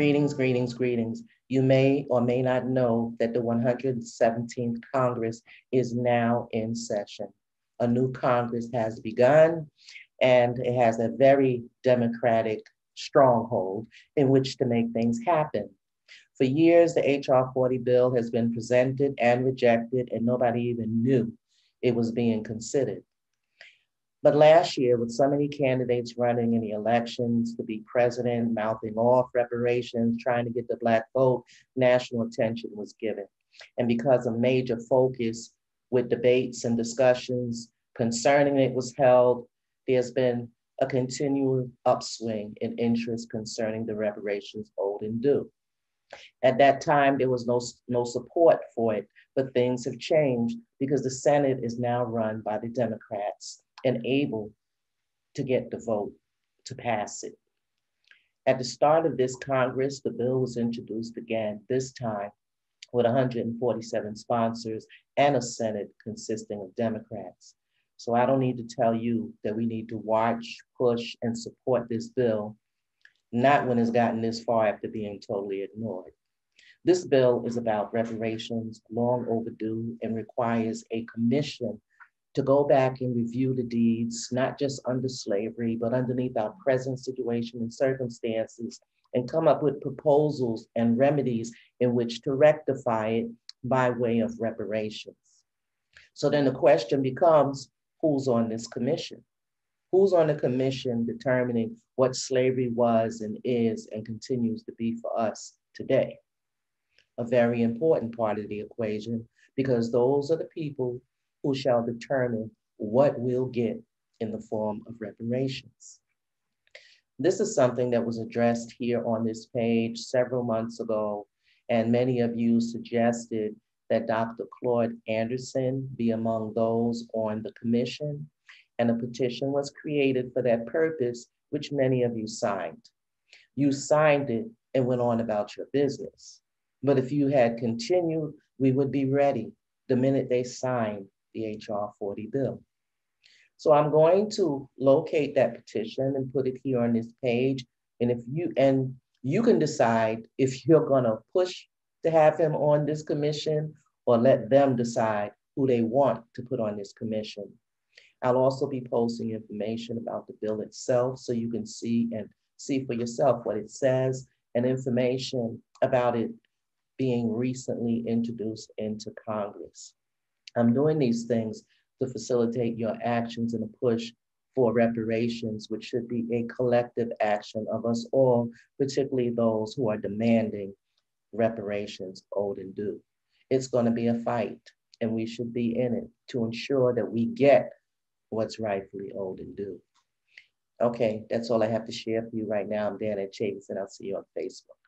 greetings, greetings. Greetings. You may or may not know that the 117th Congress is now in session. A new Congress has begun and it has a very democratic stronghold in which to make things happen. For years, the HR 40 bill has been presented and rejected, and nobody even knew it was being considered. But last year, with so many candidates running in the elections to be president, mouthing off reparations, trying to get the Black vote, national attention was given. And because a major focus with debates and discussions concerning it was held, there's been a continual upswing in interest concerning the reparations owed and due. At that time, there was no, no support for it, but things have changed because the Senate is now run by the Democrats and able to get the vote to pass it. At the start of this Congress, the bill was introduced again, this time with 147 sponsors and a Senate consisting of Democrats. So I don't need to tell you that we need to watch, push, and support this bill, not when it's gotten this far after being totally ignored. This bill is about reparations, long overdue, and requires a commission to go back and review the deeds, not just under slavery, but underneath our present situation and circumstances, and come up with proposals and remedies in which to rectify it by way of reparations. So then the question becomes who's on this commission? Who's on the commission determining what slavery was and is and continues to be for us today? A very important part of the equation because those are the people who shall determine what we'll get in the form of reparations. This is something that was addressed here on this page several months ago, and many of you suggested that Dr. Claude Anderson be among those on the commission, and a petition was created for that purpose, which many of you signed. You signed it and went on about your business. But if you had continued, we would be ready the minute they signed the HR 40 bill. So I'm going to locate that petition and put it here on this page. And if you and you can decide if you're gonna push to have him on this commission or let them decide who they want to put on this commission. I'll also be posting information about the bill itself so you can see and see for yourself what it says and information about it being recently introduced into Congress. I'm doing these things to facilitate your actions and a push for reparations, which should be a collective action of us all, particularly those who are demanding reparations owed and due. It's going to be a fight, and we should be in it to ensure that we get what's rightfully owed and due. Okay, that's all I have to share for you right now. I'm Danette Chavis, and I'll see you on Facebook.